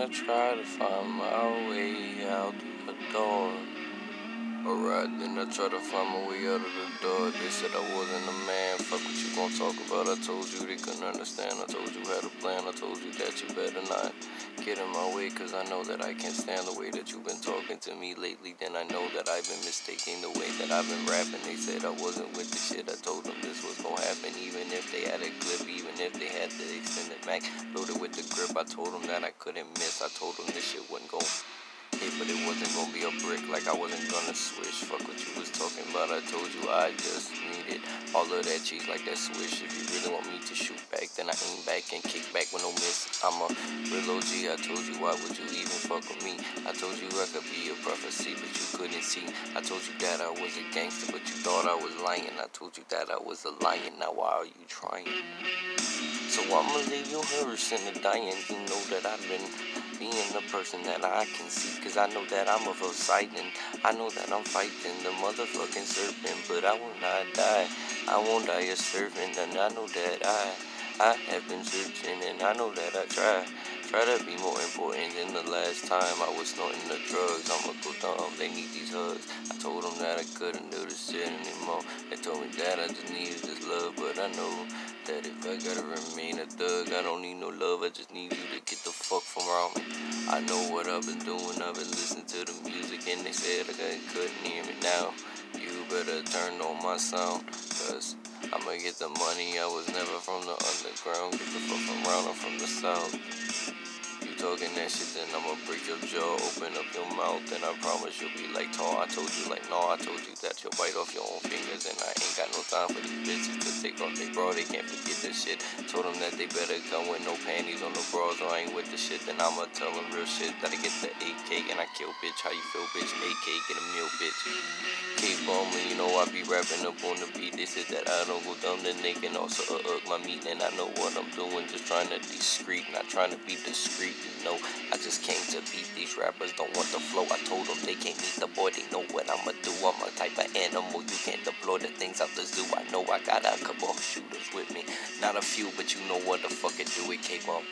I try to find my way out the door. Alright, then I try to find my way out of the door. They said I wasn't a man. Fuck what you gon' talk about. I told you they couldn't understand. I told you had a plan. I told you that you better not get in my way. Cause I know that I can't stand the way that you've been talking to me lately. Then I know that I've been mistaking the way that I've been rapping. They said I wasn't with the shit. I told them this was gonna happen. Even if they had a clip, had the extended mag loaded with the grip. I told them that I couldn't miss. I told them this shit wasn't going hit, but it wasn't gonna be a brick. Like I wasn't gonna switch. Fuck what you was talking about. I told you I just needed all of that cheese like that swish. If you really want me to shoot back, then I aim back and kick back with no miss. I'm a real OG. I told you why would you even fuck with me? I told you I could be a prophecy, but you couldn't see. I told you that I was a gangster, but you thought I was lying. I told you that I was a lion. Now why are you trying? So I'ma leave you in the dying. You know that I've been being the person that I can see. Cause I know that I'm a Poseidon. I know that I'm fighting the motherfucking serpent. But I will not die. I won't die a servant. And I know that I, I have been searching. And I know that I try. Try to be more important than the last time I was snorting the drugs. I'ma go dumb, they need these hugs. I told them that I couldn't do this shit anymore. They told me that I just needed this love, but I know that if I gotta remain a thug, I don't need no love. I just need you to get the fuck from around me. I know what I've been doing. I've been listening to the music, and they said I couldn't hear me now. You better turn on my sound, cause get the money. I was never from the underground. Get the fuck around, I'm from the south talking that shit, then I'ma break your jaw, open up your mouth, and I promise you'll be like tall. I told you like no, I told you that you'll bite off your own fingers, and I ain't got no time for these bitches to take off they bra. They can't forget this shit. Told them that they better come with no panties on the bras, or I ain't with the shit. Then I'ma tell them real shit that I get the AK and I kill bitch. How you feel, bitch? AK get a meal, bitch. Keep bumming, you know I be rapping up on the beat. They said that I don't go dumb, then they can also uh, uh my meat, and I know what I'm doing. Just trying to discreet, not trying to be discreet know. I just came to beat these rappers, don't want the flow. I told them they can't meet the boy, they know what I'ma do. I'm a type of animal, you can't deploy the things out the zoo. I know I got a couple shooters with me. Not a few, but you know what the fuck it do, it came up.